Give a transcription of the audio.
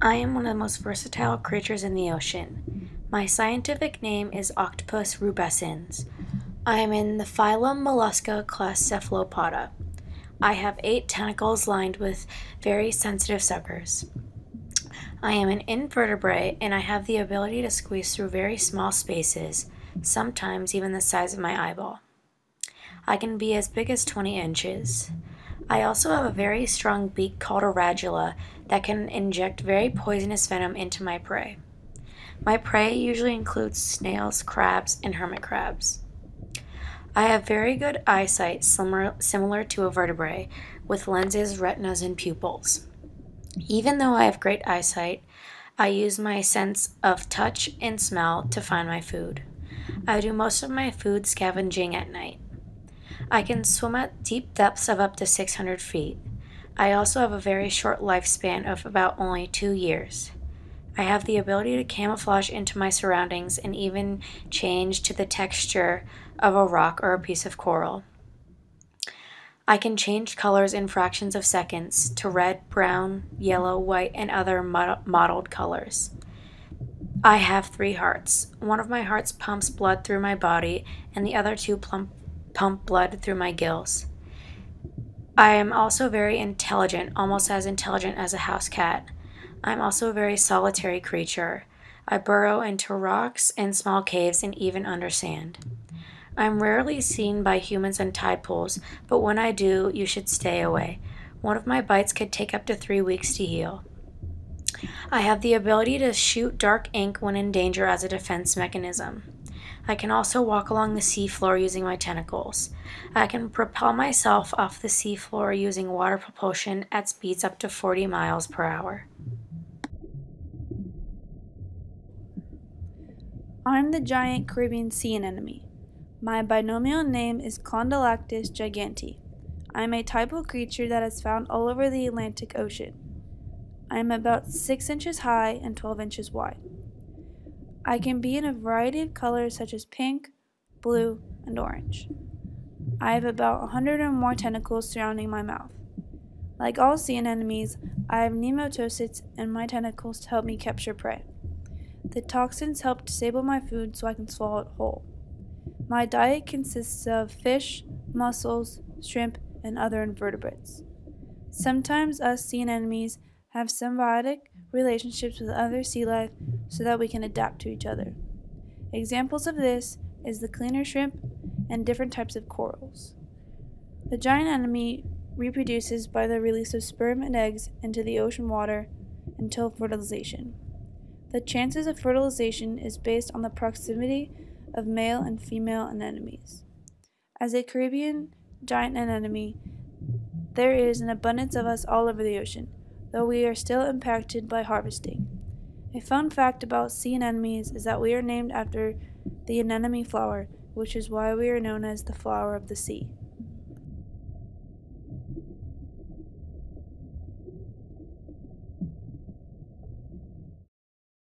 I am one of the most versatile creatures in the ocean. My scientific name is Octopus rubescens. I am in the phylum Mollusca class Cephalopoda. I have eight tentacles lined with very sensitive suckers. I am an invertebrate and I have the ability to squeeze through very small spaces, sometimes even the size of my eyeball. I can be as big as 20 inches. I also have a very strong beak called a radula that can inject very poisonous venom into my prey. My prey usually includes snails, crabs, and hermit crabs. I have very good eyesight, similar, similar to a vertebrae, with lenses, retinas, and pupils. Even though I have great eyesight, I use my sense of touch and smell to find my food. I do most of my food scavenging at night. I can swim at deep depths of up to 600 feet. I also have a very short lifespan of about only two years. I have the ability to camouflage into my surroundings and even change to the texture of a rock or a piece of coral. I can change colors in fractions of seconds to red, brown, yellow, white, and other mottled colors. I have three hearts. One of my hearts pumps blood through my body, and the other two plump, pump blood through my gills. I am also very intelligent, almost as intelligent as a house cat. I'm also a very solitary creature. I burrow into rocks and small caves and even under sand. I'm rarely seen by humans in tide pools, but when I do, you should stay away. One of my bites could take up to three weeks to heal. I have the ability to shoot dark ink when in danger as a defense mechanism. I can also walk along the seafloor using my tentacles. I can propel myself off the seafloor using water propulsion at speeds up to 40 miles per hour. I'm the giant Caribbean sea anemone. My binomial name is Condylactis gigantea. I am a type of creature that is found all over the Atlantic Ocean. I am about 6 inches high and 12 inches wide. I can be in a variety of colors such as pink, blue, and orange. I have about 100 or more tentacles surrounding my mouth. Like all sea anemones, I have nematocysts in my tentacles to help me capture prey. The toxins help disable my food so I can swallow it whole. My diet consists of fish, mussels, shrimp, and other invertebrates. Sometimes us sea anemones have symbiotic relationships with other sea life so that we can adapt to each other. Examples of this is the cleaner shrimp and different types of corals. The giant anemone reproduces by the release of sperm and eggs into the ocean water until fertilization. The chances of fertilization is based on the proximity of male and female anemones. As a Caribbean giant anemone, there is an abundance of us all over the ocean, though we are still impacted by harvesting. A fun fact about sea anemones is that we are named after the anemone flower, which is why we are known as the flower of the sea.